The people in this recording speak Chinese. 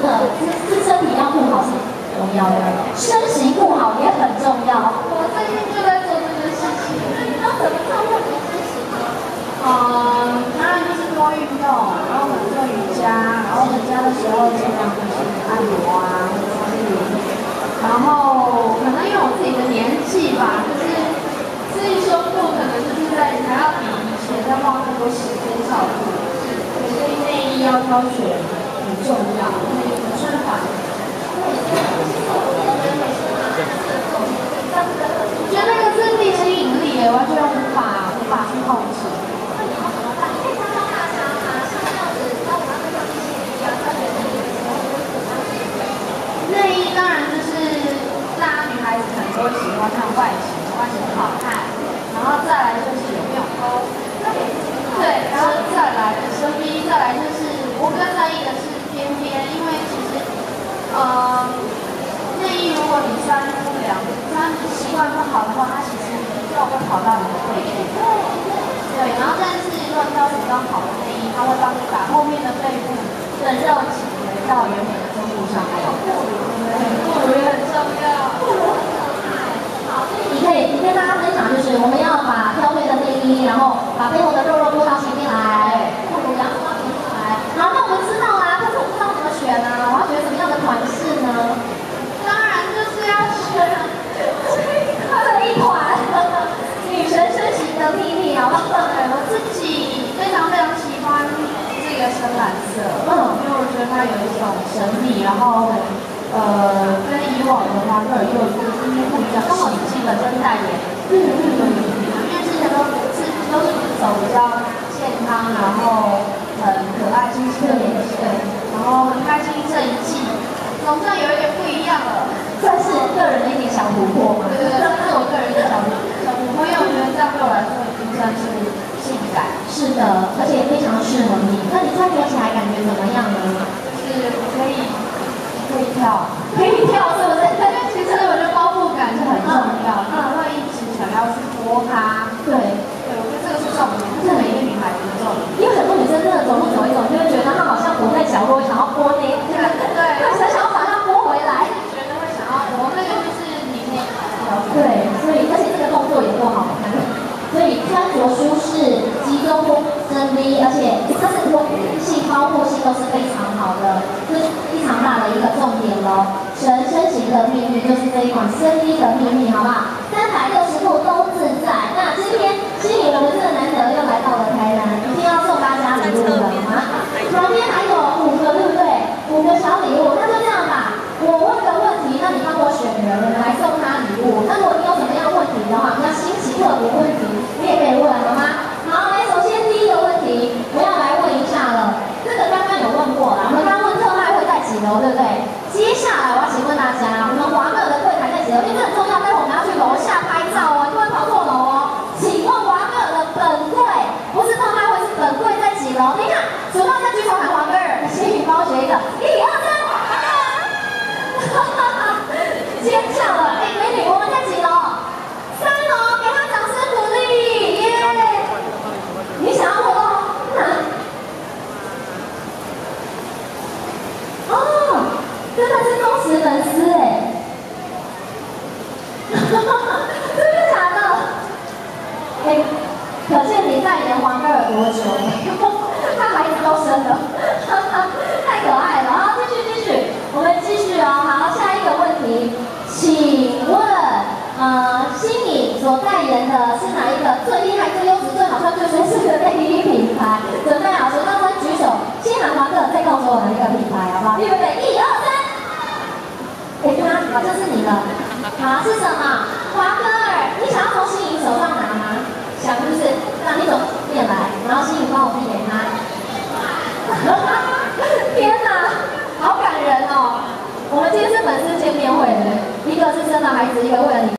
身体要好是重要的，身形不好也很重要。我最近就在做这件事情。那怎么操练你的身形呢？嗯，当然就是多运动，然后我们做瑜伽，然后回家的时候尽量就是按摩啊，然后可能因为我自己的年纪吧，就是自己胸部可能就是在还要比以前要花更多时间照顾，所以内衣要挑选很重要，因为。觉得那个是地心引力耶，完全无法无法去控制。内衣当然就是大家女孩子可能都会喜欢看外形，外形好看，然后再来就是有没有沟，对，然后再来深 V，再来就是我比较在意的是边边，因为其实呃内衣如果你穿不良，穿习惯不好的话，它其实肉会跑到你的背部，对，然后但是如果挑选到好的内衣，它会帮你把后面的背部的肉挤回到原本的胸部上面。护乳也很重要。好，所以你可以你跟大家分享，就是我们要把挑对的内衣，然后把背后的肉肉多到前面来，护乳要多到前面来。好，那我们知道啦，但是我不知道怎么选呢？我要选什么样的款式呢？当然就是要选这一款女神身形的秘密，好不好？对我自己非常非常喜欢这个深蓝色，嗯，因为我觉得它整理然后很跟以往的花歌尔又是衣服比较刚好基本跟代言，嗯嗯嗯，因为之前都是都是走比较健康，然后很可爱、清新的颜色，然后很开心这一季，总算有一点不一样了。算是个人的一点小突破嘛。对对对，这是我个人的小小突破，因为我觉得这样对我来说已经算是性感，是的，而且非常适合你。那你穿着起来感觉怎么样呢？就是可以可以跳，可以跳，是不是？其实我觉得包覆感是很重要，你不会一直想要去拨它。对，对，我觉得这个是重点，这是每一个女孩子的重点。因为很多女生真的走路走一走，就会觉得她好像躲在角落，想要拨那这个，对她想想要把它拨回来。觉得会想要拨，那个就是你可以。对，所以而且这个动作也不好看，所以穿着舒适、集中风、深 V，而且它是稳定性、包覆性都是非常好的，这是非常大的一个重全身型的秘密就是这一款身衣的秘密，好不好？三百六十度都自在。那今天心颖，我们这个难得又来到了台南，一定要送大家礼物的吗？旁边还有五个，对不对？五个小礼物，那就这样吧。我问个问题，那你帮我选人，我们来送他礼物。那如果你有什么样问题的话，比较新奇特别问题，你也可以问，好吗？好，来，首先第一个问题，我要来问一下了。这个刚刚有问过了，我们刚刚问特卖会在几楼，对不对？接下来我要请问大家，我们华乐的柜台在几楼？因为这很重要，待会我们要去楼下拍照哦，因为跑错楼哦。请问华乐的本柜不是特卖会，是本柜在几楼？等一下，数到三举手喊华哥儿，请你帮我选一个，一二三。哈哈哈，尖叫了！哎，美女，我们在几楼？三楼，给她掌声鼓励，耶！你想要活动哪？哦，真的是忠实粉丝哎！哈哈哈，真的假的？哎，可见你代言黄哥尔多久了？他孩子都生了，哈哈，太可爱了！好，继续。继续，我们继续哦。好，下一个问题，请问，呃，新颖所代言的是哪一个最厉害、最优质、最好穿、最舒适的内衣品牌？准备好，数到三举手，先喊黄哥，再告诉我哪一个品牌，好不好？预备，一二。好，这是你的。好，是什么？华哥儿，你想要从心颖手上拿吗？想是不是？那你走面来，然后心颖帮我递给他。天哪，好感人哦！我们今天是粉丝见面会，一个是生了孩子，一个为了你。